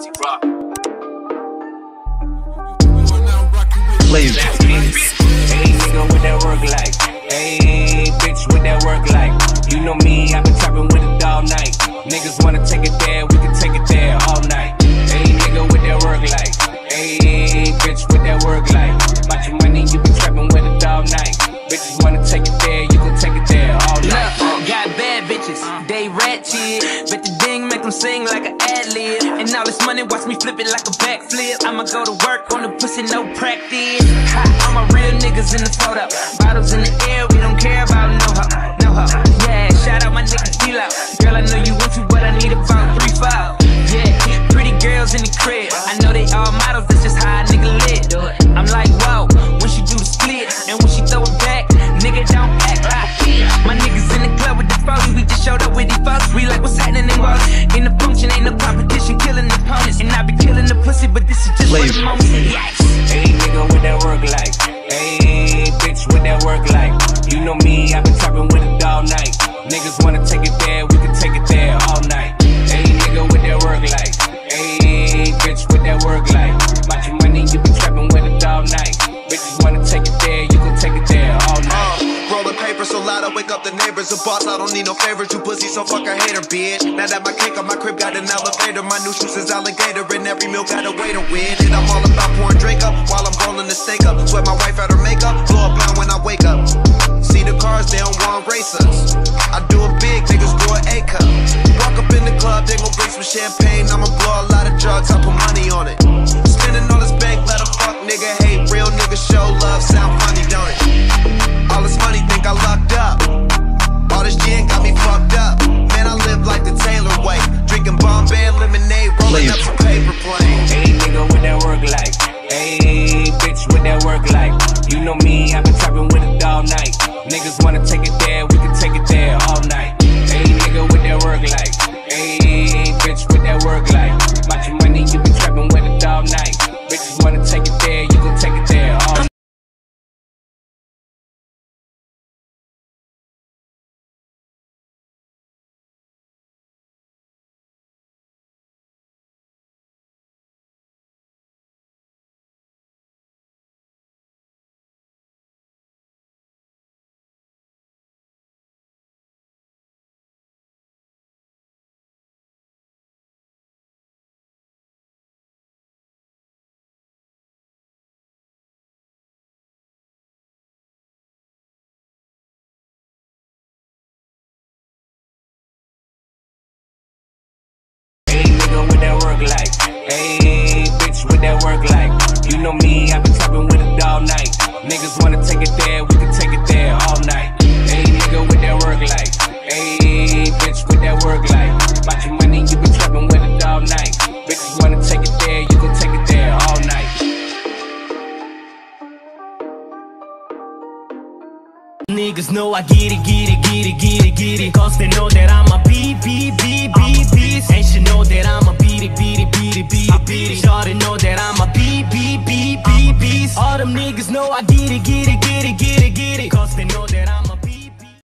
Flavor. Hey, nigga, what that work like? Hey, bitch, what that work like? You know me, i been trapping with it all night. Niggas wanna take it there, we can take it there all night. Hey, nigga, what that work like? Hey, bitch, what that work like? About your money, you been trapping with it all night. Bitches wanna take it there, you can take it there all night. Look, got bad bitches, they ratchet. Bet the ding make them sing like all this money, watch me flip it like a backflip. I'ma go to work on the pussy, no practice. All my real niggas in the photo. Bottles in the air, we don't care about no hoe, no hoe. Yeah, shout out my nigga D-Lo. Girl, I know you want to, but I need about three, five. Yeah, pretty girls in the crib. I know they all models, that's just how a nigga live. I'm like, whoa, when she do the split, and when she throw it back, nigga don't act like My niggas in the club with the 40, we just showed up with these folks. We like, what's happening in Wall? In the I wake up the neighbors. A boss, I don't need no favors. You pussy, so fuck a hater, bitch. Now that my cake on my crib got an elevator, my new shoes is alligator, and every meal got a waiter with it. I'm all about pouring drink up while I'm rolling the steak up. Sweat my wife out her makeup, blow a blind when I wake up. See the cars, they don't want racers. I do it big, niggas do an A cup. Walk up in the club, they gon' bring some champagne. I'ma blow a lot of drugs, I put money on it. Spending all this bank, let a fuck nigga hate. Real niggas show love, sound wanna take it there, Niggas wanna take it there, we can take it there all night. Hey, nigga with that work life. Hey, bitch with that work life. About your money, you be trapping with it all night. Bitches wanna take it there, you can take it there all night. Niggas know I get it, get it, get it, get it, get it. Cause they know that I'm a beat. And she know that I'm a beat it, beat it, beat it, beat it, beat it. Know that I'm a beat. All them niggas know I get